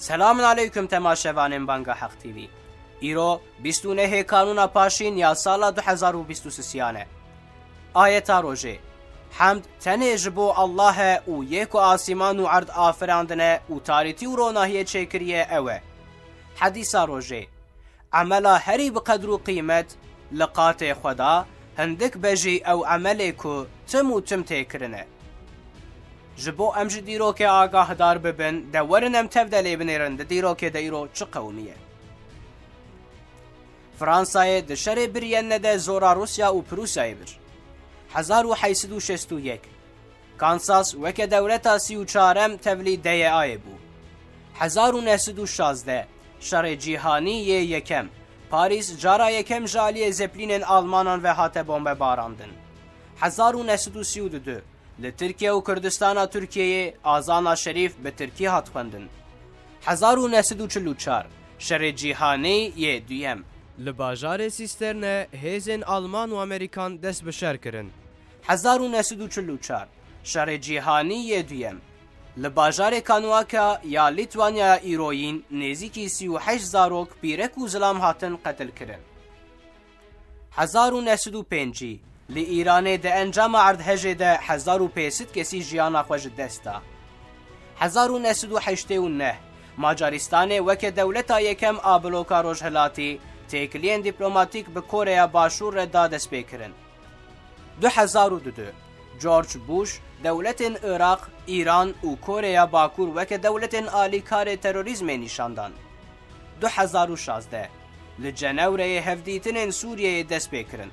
Selamun aleyküm temaşevanên Banga Haq TV. Îro 29 Kanûna Paşîn ya sala 2023 e. Ayeta rojê. Hemd tenê ji bo Allah e û yê ku asîman û erd afirandine û tarîtî û ronahiyê çêkiriye ew e. Hedîsa rojê, Emela herî bi qedir û qîmet li qatê xwe de hindik be jî ew emelê ku tim û tim tê kirin e. Ji bo em ji dîrokê agahdar bibin de werin em tev de lê binêrin di dîrokê de îro çi qewimî ye. Fransayê di şerê biriyenne de zora Rûsya û Prûsyayê bir. Hezar û heysed û şêst û yek. Kansas weke dewleta sî û çar em tevlî DYAyê bû. Hezar û neh sed û şazdeh, Şerê Cîhanî yê Yekem, Parîs cara yekem ji aliyê zeplînên almanan ve hate bombebarandin. Hezar û neh sed û sî û du du, Li Tirkiye û Kurdistana Tirkiyeyê azana Şerîf bi tirkî hat xwendin. Hezar û neh sed û çil û çar, Şerê Cîhanî yê Duyem. Li bajarê Sîsterne hêzên alman û amerîkan dest bi şer kirin. Hezar û neh sed û çil û çar Şerê Cîhanî yê Duyem li bajarê Kanuaka ya Lîtwanyaya îroyîn nêzîkî sî û heşt zarok, pîrek û zilam hatin qetilkirin. Hezar û neh sed û pêncî Li Îranê di encama erdhejê de hezar û pênc sed kesî jiyana xwe ji dest da. Hezar û neh sed û heştê û neh Macarîstanê weke dewleta yekem a Bloka Rojhilatî têkiliyên dîplomatîk bi Koreya Başûr re da destpêkirin. Du hezar û du du George Bush dewletên Iraq, Îran û Koreya Bakur weke dewletên alîkarê terorîzmê nîşan dan. Du hezar û şazdeh Li Cenewreyê hevdîtinên Sûriyeyê dest pê kirin.